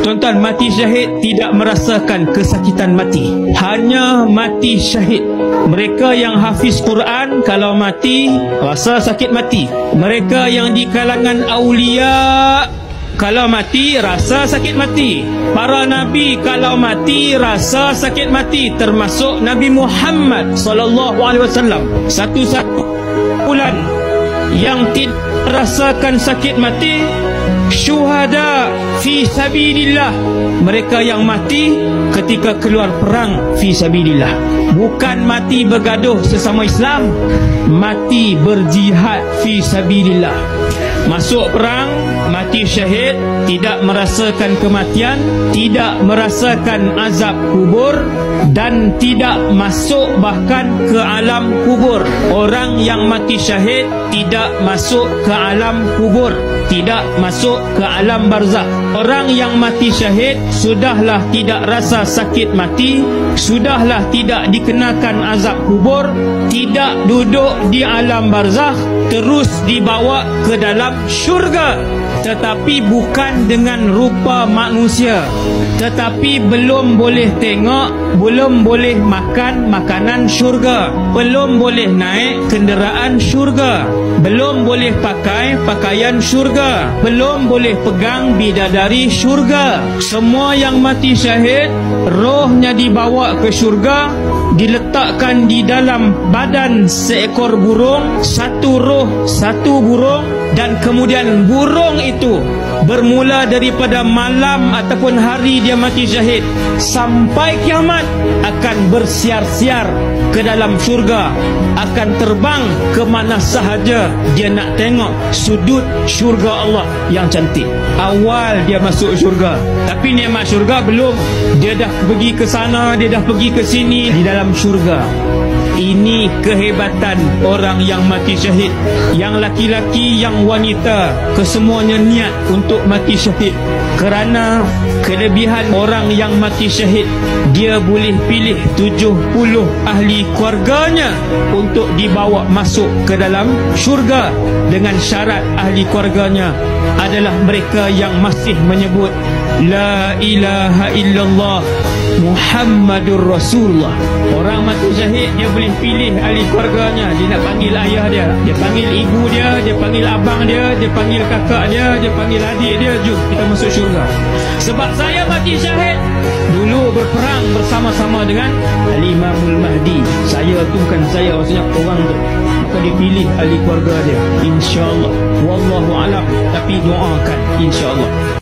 Tuan-tuan, mati syahid tidak merasakan kesakitan mati. Hanya mati syahid. Mereka yang hafiz Quran, kalau mati, rasa sakit mati. Mereka yang di kalangan awliya, kalau mati, rasa sakit mati. Para Nabi, kalau mati, rasa sakit mati. Termasuk Nabi Muhammad wasallam. Satu-satu bulan yang tidak rasakan sakit mati syuhada fi sabilillah. Mereka yang mati ketika keluar perang fi sabilillah. Bukan mati bergaduh sesama Islam mati berjihad fi sabilillah. Masuk perang mati syahid tidak merasakan kematian tidak merasakan azab kubur dan tidak masuk bahkan ke alam kubur. Orang yang mati syahid tidak masuk ke alam kubur tidak masuk ke alam barzah orang yang mati syahid sudahlah tidak rasa sakit mati sudahlah tidak dikenakan azab kubur tidak duduk di alam barzah terus dibawa ke dalam syurga tetapi bukan dengan rupa manusia. Tetapi belum boleh tengok belum boleh makan makanan syurga. Belum boleh naik kenderaan syurga. Belum boleh pakai pakaian syurga. Belum boleh pegang bidadari syurga. Semua yang mati syahid rohnya dibawa ke syurga diletakkan di dalam badan seekor burung satu roh satu burung dan kemudian burung itu bermula daripada malam ataupun hari dia mati syahid sampai kiamat akan bersiar-siar ke dalam syurga akan terbang ke mana sahaja dia nak tengok sudut syurga Allah yang cantik. Awal dia masuk syurga tapi nikmat syurga belum. Dia dah pergi ke sana dia dah pergi ke sini di dalam syurga ini kehebatan orang yang mati syahid. Yang laki-laki, yang wanita. Kesemuanya niat untuk mati syahid. Kerana kelebihan orang yang mati syahid Dia boleh pilih 70 ahli keluarganya Untuk dibawa masuk ke dalam syurga Dengan syarat ahli keluarganya Adalah mereka yang masih menyebut La ilaha illallah Muhammadur Rasulullah. Orang mati syahid Dia boleh pilih ahli keluarganya. Dia nak panggil ayah dia. Dia panggil ibu dia Dia panggil abang dia Dia panggil kakak dia Dia panggil adik dia. Jom kita masuk syurga. Sebab saya mati syahid Dulu berperang bersama-sama dengan Al-Imamul Mahdi. Saya tu bukan saya Maksudnya orang tu. Maka dia pilih ahli keluarga dia. InsyaAllah Wallahu alam. Tapi doakan InsyaAllah